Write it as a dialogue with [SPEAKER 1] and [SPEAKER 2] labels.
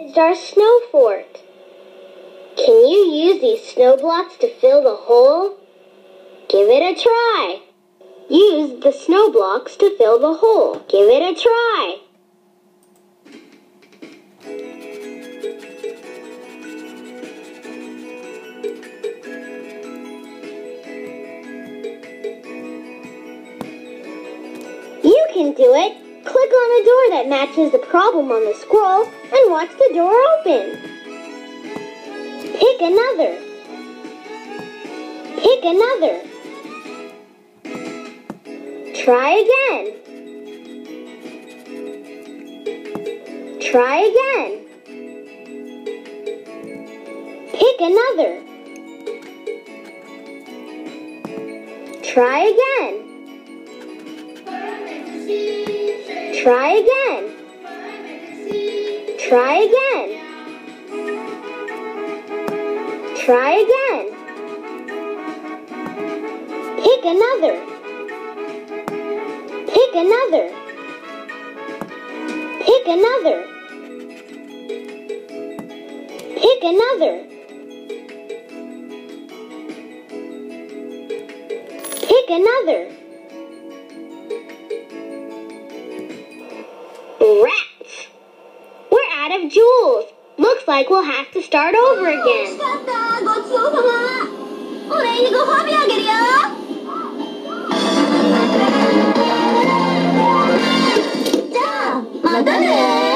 [SPEAKER 1] is our snow fort. Can you use these snow blocks to fill the hole? Give it a try. Use the snow blocks to fill the hole. Give it a try. You can do it. Click on a door that matches the problem on the scroll and watch the door open. Pick another. Pick another. Try again. Try again. Pick another. Try again. Try again. Try again. Try again. Pick another. Pick another. Pick another. Pick another. Pick another. out of jewels. Looks like we'll have to start over again.
[SPEAKER 2] Yeah.